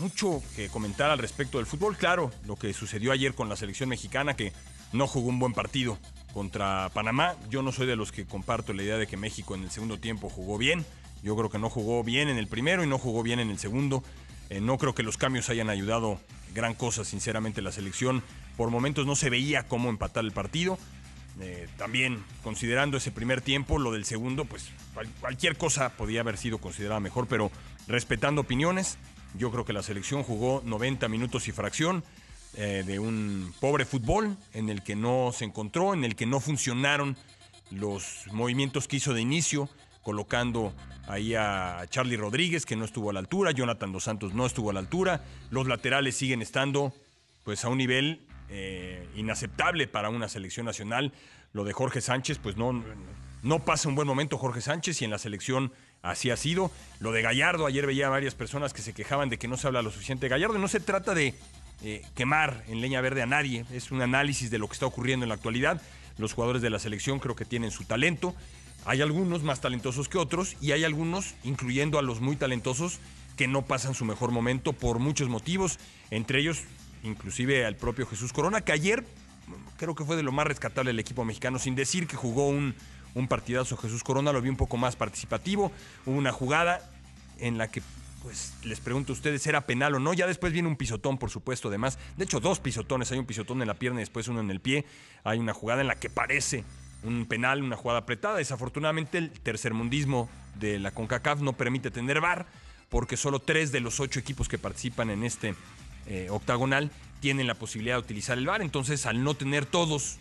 mucho que comentar al respecto del fútbol. Claro, lo que sucedió ayer con la selección mexicana, que no jugó un buen partido contra Panamá. Yo no soy de los que comparto la idea de que México en el segundo tiempo jugó bien. Yo creo que no jugó bien en el primero y no jugó bien en el segundo. Eh, no creo que los cambios hayan ayudado gran cosa, sinceramente, la selección. Por momentos no se veía cómo empatar el partido. Eh, también considerando ese primer tiempo, lo del segundo, pues cualquier cosa podía haber sido considerada mejor, pero respetando opiniones, yo creo que la selección jugó 90 minutos y fracción eh, de un pobre fútbol en el que no se encontró, en el que no funcionaron los movimientos que hizo de inicio, colocando ahí a Charlie Rodríguez, que no estuvo a la altura, Jonathan Dos Santos no estuvo a la altura, los laterales siguen estando pues a un nivel eh, inaceptable para una selección nacional. Lo de Jorge Sánchez, pues no, no pasa un buen momento Jorge Sánchez y en la selección así ha sido. Lo de Gallardo, ayer veía a varias personas que se quejaban de que no se habla lo suficiente de Gallardo. No se trata de eh, quemar en leña verde a nadie, es un análisis de lo que está ocurriendo en la actualidad. Los jugadores de la selección creo que tienen su talento. Hay algunos más talentosos que otros y hay algunos, incluyendo a los muy talentosos, que no pasan su mejor momento por muchos motivos, entre ellos inclusive al propio Jesús Corona, que ayer creo que fue de lo más rescatable del equipo mexicano, sin decir que jugó un, un partidazo Jesús Corona, lo vi un poco más participativo, hubo una jugada en la que pues les pregunto a ustedes, ¿era penal o no? Ya después viene un pisotón, por supuesto, además. De hecho, dos pisotones. Hay un pisotón en la pierna y después uno en el pie. Hay una jugada en la que parece un penal, una jugada apretada. Desafortunadamente, el tercermundismo de la CONCACAF no permite tener VAR, porque solo tres de los ocho equipos que participan en este eh, octagonal tienen la posibilidad de utilizar el VAR. Entonces, al no tener todos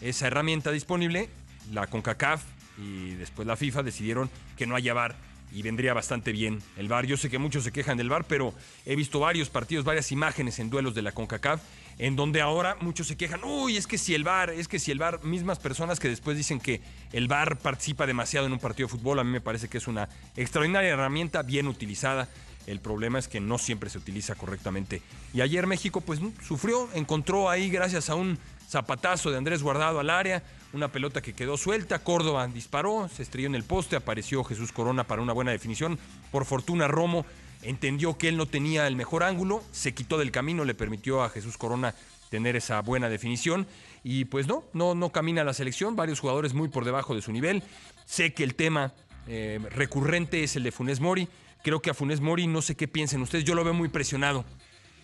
esa herramienta disponible, la CONCACAF y después la FIFA decidieron que no haya VAR y vendría bastante bien el VAR. Yo sé que muchos se quejan del VAR, pero he visto varios partidos, varias imágenes en duelos de la CONCACAF en donde ahora muchos se quejan, uy, es que si el VAR, es que si el VAR, mismas personas que después dicen que el VAR participa demasiado en un partido de fútbol, a mí me parece que es una extraordinaria herramienta bien utilizada. El problema es que no siempre se utiliza correctamente. Y ayer México pues sufrió, encontró ahí gracias a un zapatazo de Andrés Guardado al área, una pelota que quedó suelta, Córdoba disparó, se estrelló en el poste, apareció Jesús Corona para una buena definición. Por fortuna Romo entendió que él no tenía el mejor ángulo, se quitó del camino, le permitió a Jesús Corona tener esa buena definición y pues no, no, no camina la selección, varios jugadores muy por debajo de su nivel. Sé que el tema eh, recurrente es el de Funes Mori, Creo que a Funes Mori no sé qué piensen ustedes, yo lo veo muy presionado.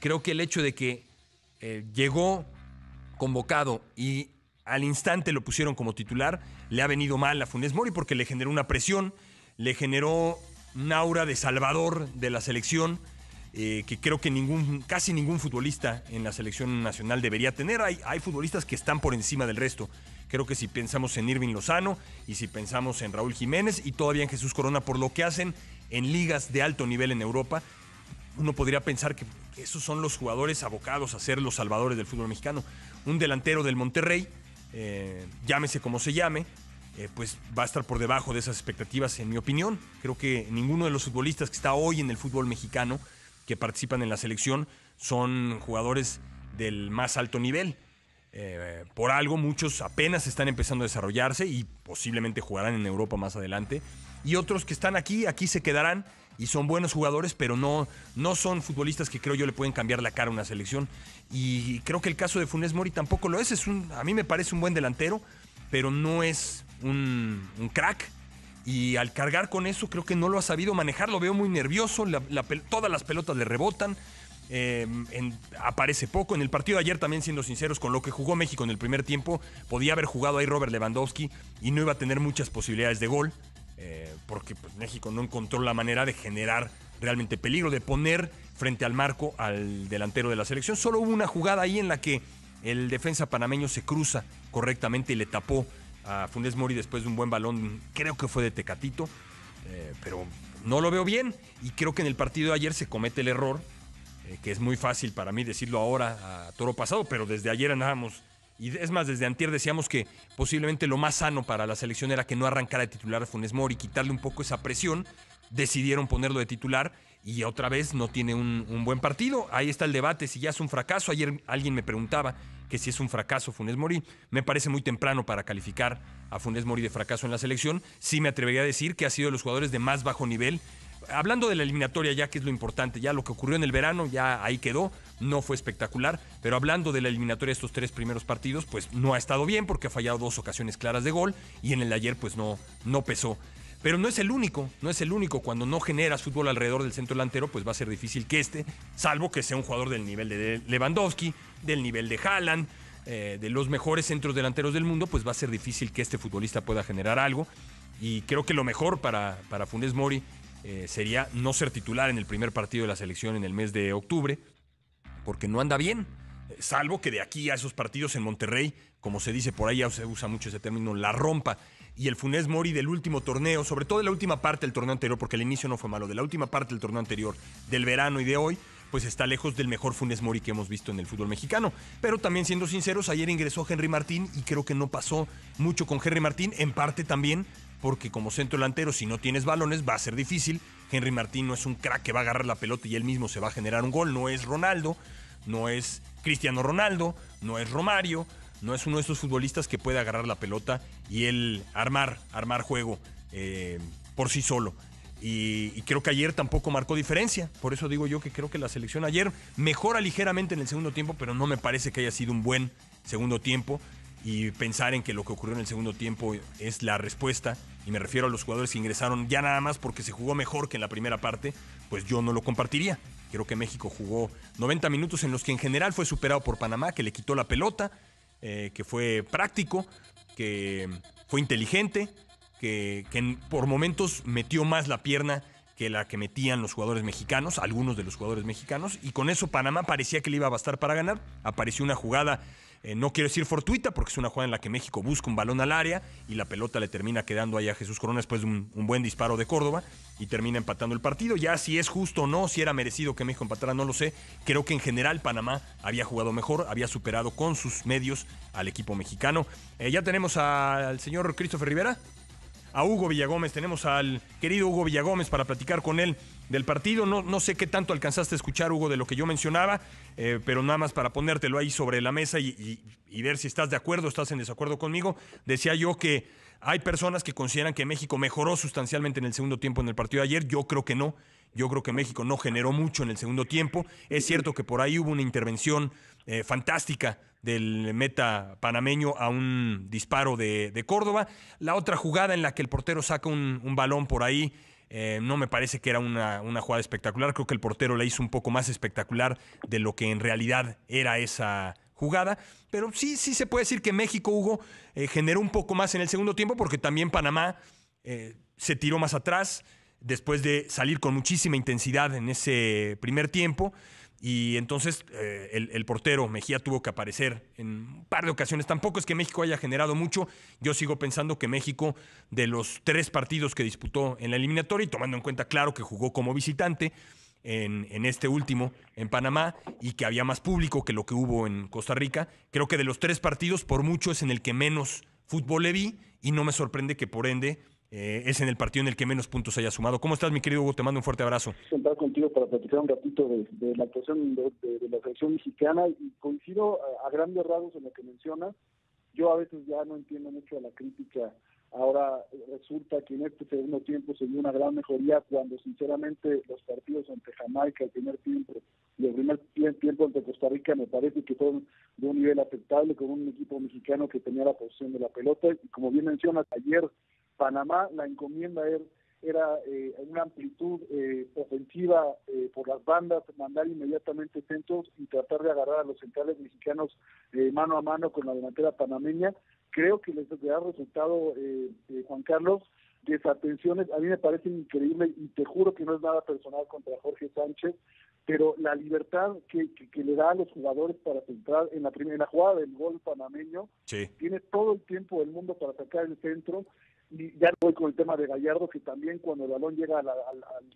Creo que el hecho de que eh, llegó convocado y al instante lo pusieron como titular, le ha venido mal a Funes Mori porque le generó una presión, le generó un aura de salvador de la selección. Eh, que creo que ningún, casi ningún futbolista en la selección nacional debería tener. Hay, hay futbolistas que están por encima del resto. Creo que si pensamos en Irving Lozano y si pensamos en Raúl Jiménez y todavía en Jesús Corona por lo que hacen en ligas de alto nivel en Europa, uno podría pensar que esos son los jugadores abocados a ser los salvadores del fútbol mexicano. Un delantero del Monterrey, eh, llámese como se llame, eh, pues va a estar por debajo de esas expectativas, en mi opinión. Creo que ninguno de los futbolistas que está hoy en el fútbol mexicano, que participan en la selección, son jugadores del más alto nivel. Eh, por algo muchos apenas están empezando a desarrollarse y posiblemente jugarán en Europa más adelante. Y otros que están aquí, aquí se quedarán y son buenos jugadores, pero no, no son futbolistas que creo yo le pueden cambiar la cara a una selección. Y creo que el caso de Funes Mori tampoco lo es. es un, a mí me parece un buen delantero, pero no es un, crack. Y al cargar con eso, creo que no lo ha sabido manejar. Lo veo muy nervioso. todas las pelotas le rebotan. Em, aparece poco. En el partido de ayer, también siendo sinceros, con lo que jugó México en el primer tiempo, podía haber jugado ahí Robert Lewandowski y no iba a tener muchas posibilidades de gol, eh, porque pues, México no encontró la manera de generar realmente peligro, de poner frente al marco al delantero de la selección. Solo hubo una jugada ahí en la que el defensa panameño se cruza correctamente y le tapó a Funes Mori después de un buen balón, creo que fue de Tecatito, eh, pero no lo veo bien y creo que en el partido de ayer se comete el error eh, que es muy fácil para mí decirlo ahora a toro pasado, pero desde ayer andábamos, y es más, desde antier decíamos que posiblemente lo más sano para la selección era que no arrancara de titular a Funes Mori, quitarle un poco esa presión, decidieron ponerlo de titular y otra vez no tiene un, buen partido. Ahí está el debate, si ya es un fracaso. Ayer alguien me preguntaba que si es un fracaso Funes Mori. Me parece muy temprano para calificar a Funes Mori de fracaso en la selección. Sí me atrevería a decir que ha sido de los jugadores de más bajo nivel hablando de la eliminatoria, ya que es lo importante, ya lo que ocurrió en el verano, ya ahí quedó, no fue espectacular, pero hablando de la eliminatoria de estos tres primeros partidos, pues no ha estado bien porque ha fallado dos ocasiones claras de gol y en el ayer pues no, no pesó. Pero no es el único, no es el único. Cuando no generas fútbol alrededor del centro delantero, pues va a ser difícil que este, salvo que sea un jugador del nivel de Lewandowski, del nivel de Haaland, eh, de los mejores centros delanteros del mundo, pues va a ser difícil que este futbolista pueda generar algo. Y creo que lo mejor para, para Funes Mori eh, sería no ser titular en el primer partido de la selección en el mes de octubre, porque no anda bien. Eh, salvo que de aquí a esos partidos en Monterrey, como se dice por ahí, ya se usa mucho ese término, la rompa. Y el Funes Mori del último torneo, sobre todo de la última parte del torneo anterior, porque el inicio no fue malo, de la última parte del torneo anterior, del verano y de hoy, pues está lejos del mejor Funes Mori que hemos visto en el fútbol mexicano. Pero también siendo sinceros, ayer ingresó Henry Martín y creo que no pasó mucho con Henry Martín, en parte también porque como centro delantero, si no tienes balones, va a ser difícil. Henry Martín no es un crack que va a agarrar la pelota y él mismo se va a generar un gol, no es Ronaldo, no es Cristiano Ronaldo, no es Romario, no es uno de esos futbolistas que puede agarrar la pelota y él armar, armar juego eh, por sí solo. Y, creo que ayer tampoco marcó diferencia. Por eso digo yo que creo que la selección ayer mejora ligeramente en el segundo tiempo, pero no me parece que haya sido un buen segundo tiempo. Y pensar en que lo que ocurrió en el segundo tiempo es la respuesta, y me refiero a los jugadores que ingresaron ya nada más porque se jugó mejor que en la primera parte, pues yo no lo compartiría. Creo que México jugó 90 minutos en los que en general fue superado por Panamá, que le quitó la pelota, eh, que fue práctico, que fue inteligente, que, por momentos metió más la pierna que la que metían los jugadores mexicanos, algunos de los jugadores mexicanos, y con eso Panamá parecía que le iba a bastar para ganar. Apareció una jugada, eh, no quiero decir fortuita, porque es una jugada en la que México busca un balón al área y la pelota le termina quedando ahí a Jesús Corona después de un, buen disparo de Córdoba y termina empatando el partido. Ya si es justo o no, si era merecido que México empatara, no lo sé. Creo que en general Panamá había jugado mejor, había superado con sus medios al equipo mexicano. Eh, ya tenemos al señor Christopher Rivera a Hugo Villagómez. Tenemos al querido Hugo Villagómez para platicar con él del partido. No, no sé qué tanto alcanzaste a escuchar, Hugo, de lo que yo mencionaba, eh, pero nada más para ponértelo ahí sobre la mesa y, ver si estás de acuerdo o estás en desacuerdo conmigo. Decía yo que hay personas que consideran que México mejoró sustancialmente en el segundo tiempo en el partido de ayer. Yo creo que no. Yo creo que México no generó mucho en el segundo tiempo. Es cierto que por ahí hubo una intervención eh, fantástica del meta panameño a un disparo de, Córdoba. La otra jugada en la que el portero saca un, balón por ahí, eh, no me parece que era una, jugada espectacular. Creo que el portero la hizo un poco más espectacular de lo que en realidad era esa jugada. Pero sí, sí se puede decir que México, Hugo, eh, generó un poco más en el segundo tiempo porque también Panamá se tiró más atrás después de salir con muchísima intensidad en ese primer tiempo. Y entonces eh, el, portero Mejía tuvo que aparecer en un par de ocasiones. Tampoco es que México haya generado mucho. Yo sigo pensando que México, de los tres partidos que disputó en la eliminatoria, y tomando en cuenta, claro, que jugó como visitante en, en este último en Panamá y que había más público que lo que hubo en Costa Rica, creo que de los tres partidos, por mucho es en el que menos fútbol le vi y no me sorprende que por ende eh, es en el partido en el que menos puntos haya sumado. ¿Cómo estás, mi querido Hugo? Te mando un fuerte abrazo. Sentar contigo para platicar un ratito de, la actuación de, la selección mexicana y coincido a, grandes rasgos en lo que mencionas. Yo a veces ya no entiendo mucho la crítica. Ahora resulta que en este segundo tiempo se dio una gran mejoría cuando sinceramente los partidos ante Jamaica, el primer tiempo y el primer tiempo ante Costa Rica me parece que fueron de un nivel aceptable con un equipo mexicano que tenía la posición de la pelota y como bien mencionas ayer Panamá, la encomienda era, eh, una amplitud eh, ofensiva eh, por las bandas, mandar inmediatamente centros y tratar de agarrar a los centrales mexicanos mano a mano con la delantera panameña. Creo que les ha resultado, Juan Carlos, desatenciones, a mí me parece increíble y te juro que no es nada personal contra Jorge Sánchez, pero la libertad que, le da a los jugadores para centrar en la primera jugada del gol panameño, tiene todo el tiempo del mundo para sacar el centro y ya voy con el tema de Gallardo, que también cuando el balón llega al,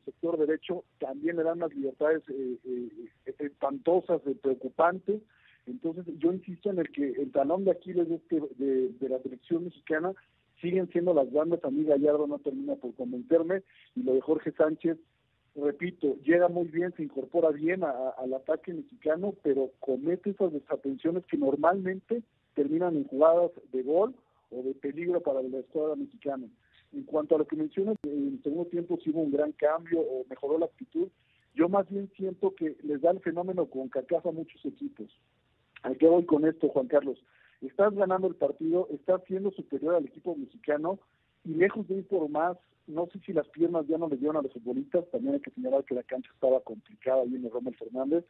sector derecho, también le dan unas libertades eh, eh, espantosas, eh, preocupantes. Entonces, yo insisto en el que el talón de Aquiles de, este, de, la selección mexicana siguen siendo las bandas. A mí Gallardo no termina por convencerme. Y lo de Jorge Sánchez, repito, llega muy bien, se incorpora bien al ataque mexicano, pero comete esas desatenciones que normalmente terminan en jugadas de gol o de peligro para la escuadra mexicana. En cuanto a lo que mencionas, en el segundo tiempo si hubo un gran cambio o mejoró la actitud, yo más bien siento que les da el fenómeno con CACAF a muchos equipos. ¿A qué voy con esto, Juan Carlos? Estás ganando el partido, estás siendo superior al equipo mexicano y lejos de ir por más, no sé si las piernas ya no le dieron a los futbolistas, también hay que señalar que la cancha estaba complicada ahí en el Rommel Fernández,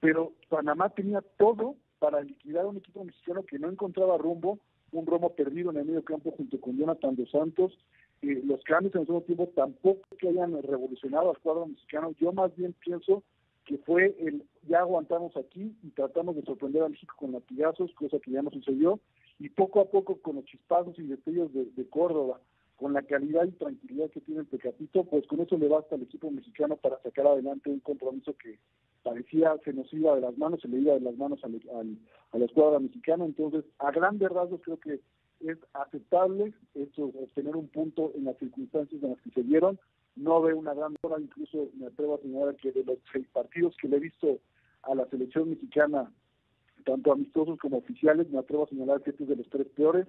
pero Panamá tenía todo para liquidar a un equipo mexicano que no encontraba rumbo, un Romo perdido en el medio campo junto con Jonathan Dos Santos, eh, los cambios en el segundo tiempo tampoco que hayan revolucionado al cuadro mexicano, yo más bien pienso que fue el ya aguantamos aquí y tratamos de sorprender a México con latigazos, cosa que ya no sucedió, y poco a poco con los chispazos y destellos de, de Córdoba, con la calidad y tranquilidad que tiene el Tecatito, pues con eso le basta al equipo mexicano para sacar adelante un compromiso que parecía se nos iba de las manos, se le iba de las manos al, a la escuadra mexicana. Entonces, a grandes rasgos creo que es aceptable esto, obtener un punto en las circunstancias en las que se dieron. No veo una gran hora, incluso me atrevo a señalar que de los seis partidos que le he visto a la selección mexicana, tanto amistosos como oficiales, me atrevo a señalar que este es de los tres peores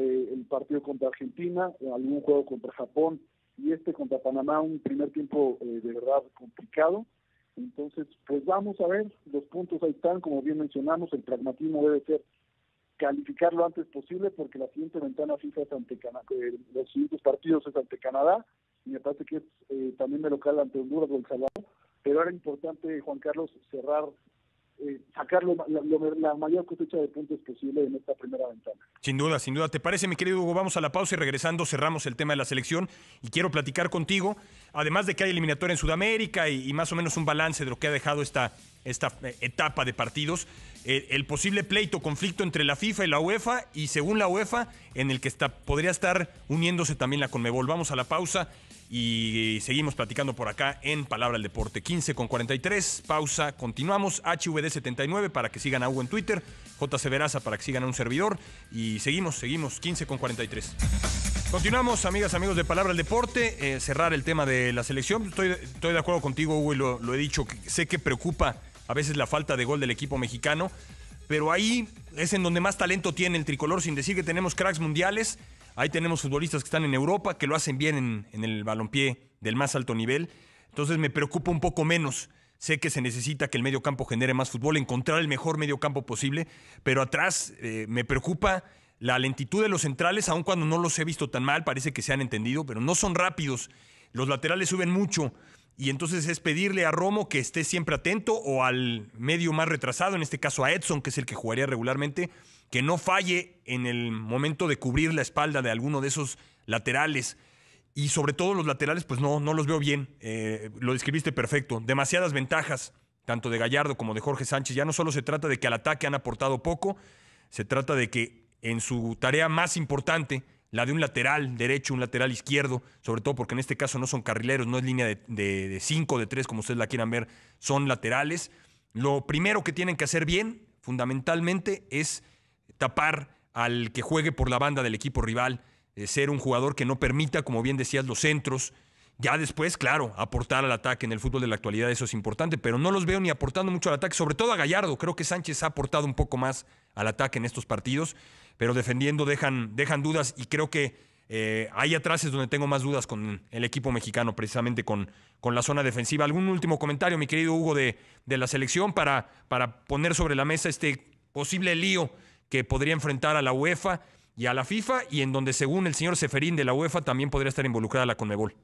el partido contra Argentina, algún juego contra Japón y este contra Panamá, un primer tiempo eh, de verdad complicado. Entonces, pues vamos a ver, los puntos ahí están, como bien mencionamos, el pragmatismo debe ser calificar lo antes posible porque la siguiente ventana FIFA es ante Canadá, eh, los siguientes partidos es ante Canadá y me parece que es eh, también de local ante Honduras o El Salvador, pero era importante, Juan Carlos, cerrar eh, sacar la, mayor cosecha de puntos posible en esta primera ventana. Sin duda, sin duda. ¿Te parece, mi querido Hugo? Vamos a la pausa y regresando cerramos el tema de la selección y quiero platicar contigo, además de que hay eliminatoria en Sudamérica y, más o menos un balance de lo que ha dejado esta, esta eh, etapa de partidos, eh, el posible pleito, conflicto entre la FIFA y la UEFA y según la UEFA, en el que está, podría estar uniéndose también la Conmebol. Vamos a la pausa y seguimos platicando por acá en Palabra del Deporte. 15 con 43, pausa, continuamos. HVD 79 para que sigan a Hugo en Twitter. JC Veraza para que sigan a un servidor. Y seguimos, seguimos, 15 con 43. Continuamos, amigas, amigos de Palabra del Deporte. Eh, cerrar el tema de la selección. Estoy, estoy de acuerdo contigo, Hugo, y lo, lo he dicho. Sé que preocupa a veces la falta de gol del equipo mexicano. Pero ahí es en donde más talento tiene el tricolor, sin decir que tenemos cracks mundiales Ahí tenemos futbolistas que están en Europa, que lo hacen bien en, el balompié del más alto nivel. Entonces me preocupa un poco menos. Sé que se necesita que el medio campo genere más fútbol, encontrar el mejor medio campo posible, pero atrás eh, me preocupa la lentitud de los centrales, aun cuando no los he visto tan mal, parece que se han entendido, pero no son rápidos. Los laterales suben mucho y entonces es pedirle a Romo que esté siempre atento o al medio más retrasado, en este caso a Edson, que es el que jugaría regularmente, que no falle en el momento de cubrir la espalda de alguno de esos laterales. Y sobre todo los laterales, pues no, no los veo bien. Eh, lo describiste perfecto. Demasiadas ventajas, tanto de Gallardo como de Jorge Sánchez. Ya no solo se trata de que al ataque han aportado poco, se trata de que en su tarea más importante, la de un lateral derecho, un lateral izquierdo, sobre todo porque en este caso no son carrileros, no es línea de 5 de 3 como ustedes la quieran ver, son laterales. Lo primero que tienen que hacer bien, fundamentalmente, es tapar al que juegue por la banda del equipo rival, eh, ser un jugador que no permita, como bien decías, los centros. Ya después, claro, aportar al ataque en el fútbol de la actualidad, eso es importante, pero no los veo ni aportando mucho al ataque, sobre todo a Gallardo. Creo que Sánchez ha aportado un poco más al ataque en estos partidos, pero defendiendo dejan, dejan dudas y creo que eh, ahí atrás es donde tengo más dudas con el equipo mexicano, precisamente con, con la zona defensiva. ¿Algún último comentario, mi querido Hugo, de, de la selección para, para poner sobre la mesa este posible lío que podría enfrentar a la UEFA y a la FIFA y en donde según el señor Seferín de la UEFA también podría estar involucrada la Conmebol.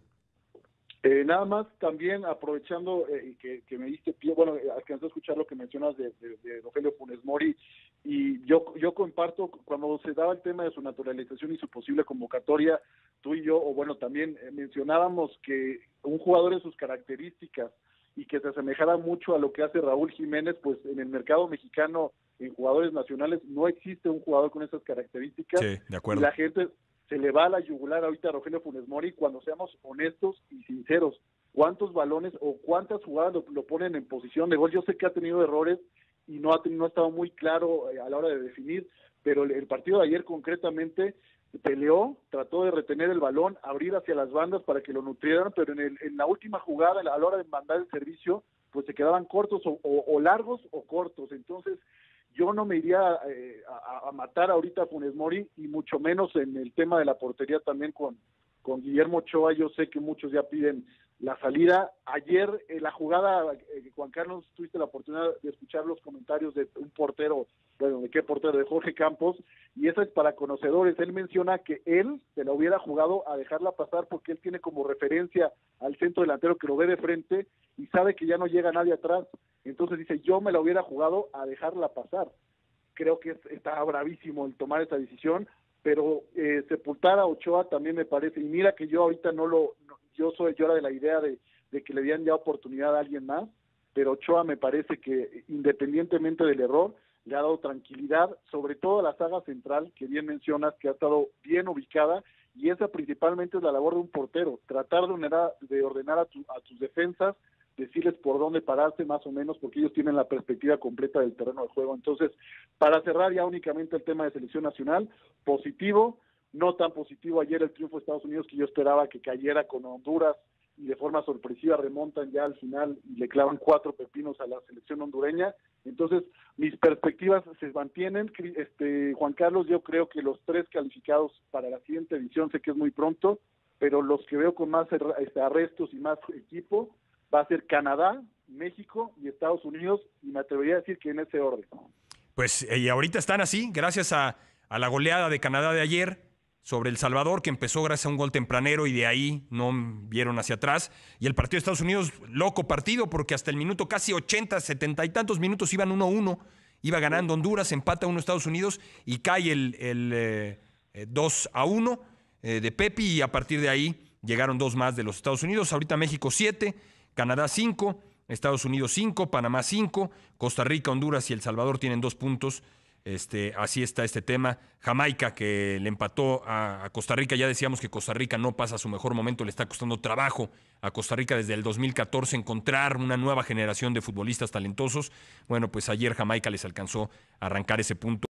Eh, nada más también aprovechando eh, que, me diste pie, bueno, alcanzó a escuchar lo que mencionas de, de, Rogelio Funes Mori y yo, yo comparto cuando se daba el tema de su naturalización y su posible convocatoria, tú y yo, o bueno, también eh, mencionábamos que un jugador de sus características y que se asemejara mucho a lo que hace Raúl Jiménez, pues en el mercado mexicano en jugadores nacionales no existe un jugador con esas características. Sí, de acuerdo. Y la gente se le va a la yugular ahorita a Rogelio Funes Mori cuando seamos honestos y sinceros. ¿Cuántos balones o cuántas jugadas lo, ponen en posición de gol? Yo sé que ha tenido errores y no ha, no ha estado muy claro eh, a la hora de definir, pero el, partido de ayer concretamente peleó, trató de retener el balón, abrir hacia las bandas para que lo nutrieran, pero en, el, en la última jugada, a la hora de mandar el servicio, pues se quedaban cortos o, o largos o cortos. Entonces, yo no me iría eh, a, matar ahorita a Funes Mori y mucho menos en el tema de la portería también con, con Guillermo Ochoa, yo sé que muchos ya piden la salida. Ayer, en la jugada, eh, Juan Carlos, tuviste la oportunidad de escuchar los comentarios de un portero, bueno, ¿de qué portero? De Jorge Campos, y eso es para conocedores. Él menciona que él se la hubiera jugado a dejarla pasar porque él tiene como referencia al centro delantero que lo ve de frente y sabe que ya no llega nadie atrás. Entonces dice, yo me la hubiera jugado a dejarla pasar. Creo que está bravísimo el tomar esa decisión, pero eh, sepultar a Ochoa también me parece, y mira que yo ahorita no lo, yo soy, yo era de la idea de, que le dieran ya oportunidad a alguien más, pero Ochoa me parece que independientemente del error, le ha dado tranquilidad, sobre todo a la saga central, que bien mencionas, que ha estado bien ubicada, y esa principalmente es la labor de un portero, tratar de ordenar, de ordenar a, a tus defensas, decirles por dónde pararse más o menos, porque ellos tienen la perspectiva completa del terreno de juego. Entonces, para cerrar ya únicamente el tema de selección nacional, positivo, no tan positivo ayer el triunfo de Estados Unidos que yo esperaba que cayera con Honduras y de forma sorpresiva remontan ya al final y le clavan cuatro pepinos a la selección hondureña. Entonces, mis perspectivas se mantienen. Este, Juan Carlos, yo creo que los tres calificados para la siguiente edición, sé que es muy pronto, pero los que veo con más este, arrestos y más equipo va a ser Canadá, México y Estados Unidos, y me atrevería a decir que en ese orden. Pues y ahorita están así, gracias a, a la goleada de Canadá de ayer sobre El Salvador, que empezó gracias a un gol tempranero y de ahí no vieron hacia atrás. Y el partido de Estados Unidos, loco partido, porque hasta el minuto casi 80, 70 y tantos minutos iban 1-1. Iba ganando Honduras, empata uno Estados Unidos y cae el, el 2 eh, a 1 eh, de Pepi y a partir de ahí llegaron dos más de los Estados Unidos. Ahorita México 7, Canadá 5, Estados Unidos 5, Panamá 5, Costa Rica, Honduras y El Salvador tienen dos puntos. Este, así está este tema. Jamaica que le empató a, Costa Rica, ya decíamos que Costa Rica no pasa su mejor momento, le está costando trabajo a Costa Rica desde el 2014 encontrar una nueva generación de futbolistas talentosos. Bueno, pues ayer Jamaica les alcanzó a arrancar ese punto.